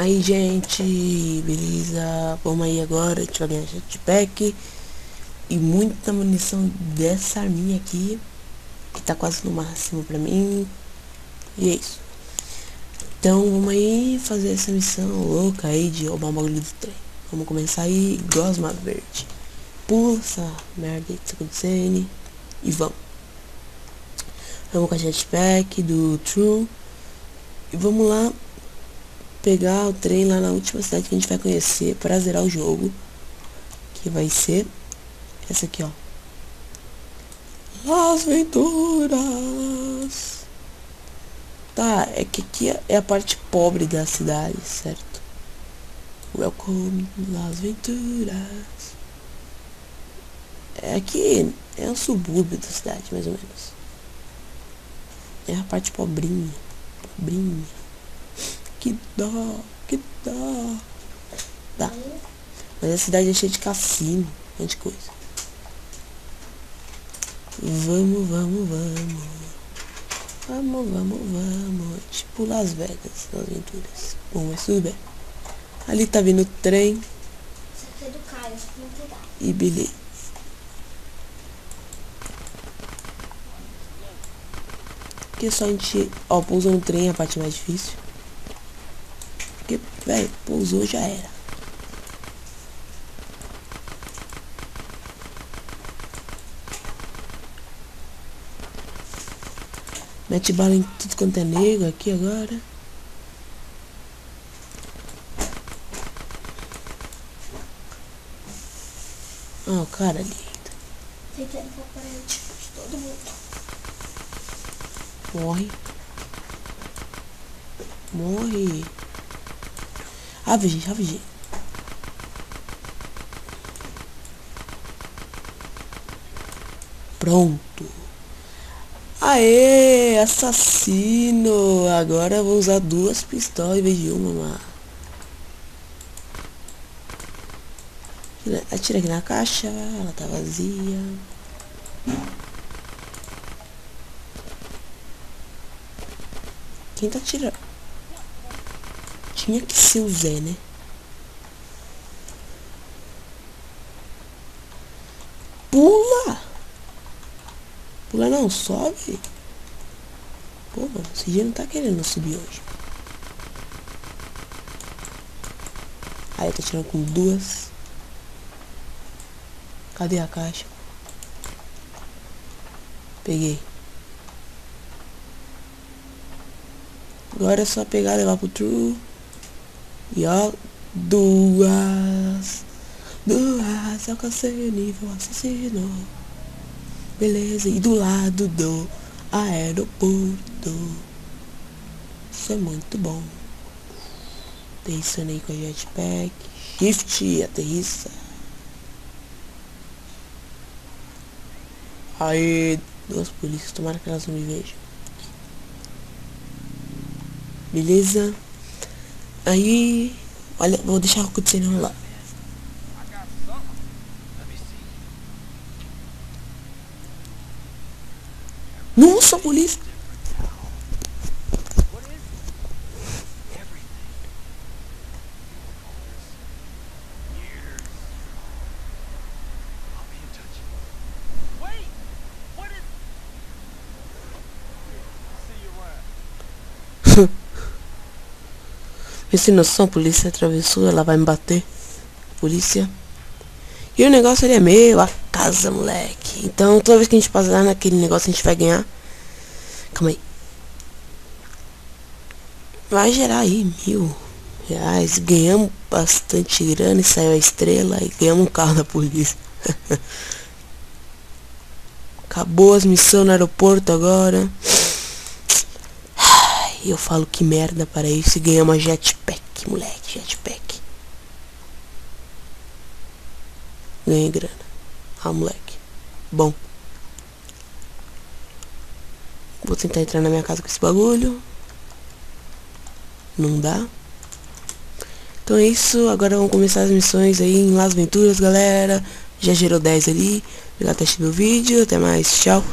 Aí, gente, beleza? Vamos aí agora, a gente vai ganhar jetpack e muita munição dessa arminha aqui, que tá quase no máximo pra mim. E é isso. Então, vamos aí fazer essa missão louca aí de roubar o bagulho do trem. Vamos começar aí, gosma verde. Pula essa merda que tá e vamos. Vamos com a jetpack do True. E vamos lá pegar o trem lá na última cidade que a gente vai conhecer para zerar o jogo. Que vai ser essa aqui, ó. Las Venturas. Tá, é que aqui é a parte pobre da cidade, certo? Welcome Las Venturas. É aqui é um subúrbio da cidade, mais ou menos. É a parte pobrinha. Pobrinha. Que dó, que dó. Tá. Mas a cidade é cheia de cassino, um monte de coisa. Vamos, vamos, vamos. Vamos, vamos, vamos. Tipo Las Vegas, as aventuras. Bom, mas tudo bem. Ali tá vindo o trem. Isso aqui é. E beleza. Aqui é só a gente... Ó, pousou no trem, a parte mais difícil. Velho, pousou já era. Mete bala em tudo quanto é negro aqui agora. Ó, oh, cara lindo. Tentando pra parede de todo mundo. Morre. Morre. Ave, gente. Pronto. Aê, assassino. Agora eu vou usar duas pistolas em vez de uma, mano. Atira aqui na caixa, ela tá vazia. Quem tá tirando? Tinha que ser o Zé, né? Pula! Pula não, sobe. Pô, mano, esse dia não tá querendo subir hoje. Aí tô tirando com duas. Cadê a caixa? Peguei. Agora é só pegar e levar pro true. E ó, duas. Duas, alcancei o nível assassino. Beleza, e do lado do aeroporto. Isso é muito bom. Aí com a jetpack. Shift, aterrissa. Aí, duas polícias, tomara que elas não me vejam. Beleza? Aí, olha, vou deixar acontecendo lá. Nossa, polícia! Esse noção, a polícia atravessou, ela vai me bater. Polícia. E o negócio ali é meu, a casa, moleque. Então toda vez que a gente passar naquele negócio a gente vai ganhar. Calma aí. Vai gerar aí mil reais. Ganhamos bastante grana e saiu a estrela e ganhamos um carro da polícia. Acabou as missões no aeroporto agora. E eu falo que merda para isso e ganhar uma jetpack, moleque, jetpack. Ganhei grana. Ah, moleque. Bom. Vou tentar entrar na minha casa com esse bagulho. Não dá. Então é isso. Agora vamos começar as missões aí em Las Venturas, galera. Já gerou 10 ali. Obrigado por assistir meu vídeo. Até mais. Tchau.